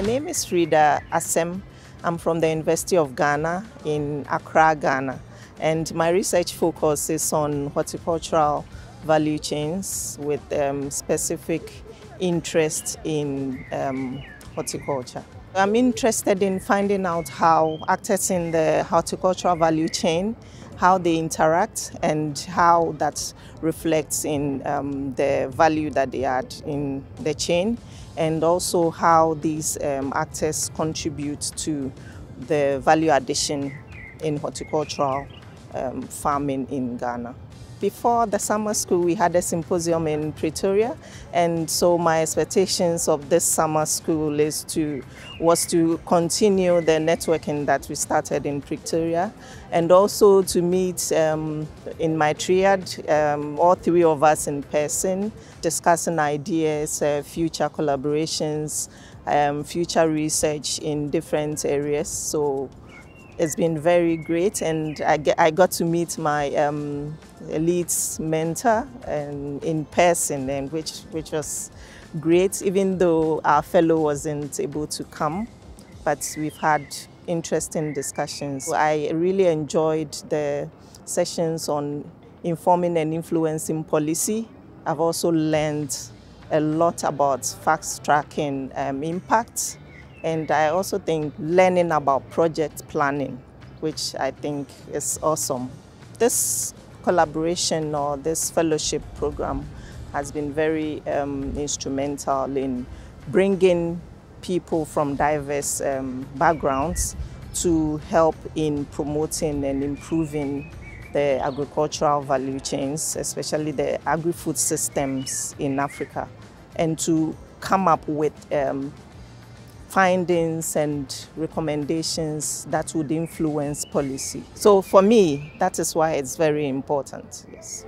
name is Freda Asem. I'm from the University of Ghana in Accra, Ghana. And my research focus is on horticultural value chains with um, specific interest in um, horticulture. I'm interested in finding out how actors in the horticultural value chain, how they interact and how that reflects in um, the value that they add in the chain and also how these um, actors contribute to the value addition in horticultural um, farming in Ghana. Before the summer school, we had a symposium in Pretoria, and so my expectations of this summer school is to was to continue the networking that we started in Pretoria, and also to meet um, in my triad, um, all three of us in person, discussing ideas, uh, future collaborations, um, future research in different areas. So it's been very great and I, get, I got to meet my um, elite mentor and in person and which, which was great even though our fellow wasn't able to come but we've had interesting discussions. I really enjoyed the sessions on informing and influencing policy. I've also learned a lot about fast tracking um, impact and I also think learning about project planning, which I think is awesome. This collaboration or this fellowship program has been very um, instrumental in bringing people from diverse um, backgrounds to help in promoting and improving the agricultural value chains, especially the agri-food systems in Africa, and to come up with um, findings and recommendations that would influence policy. So for me, that is why it's very important. Yes.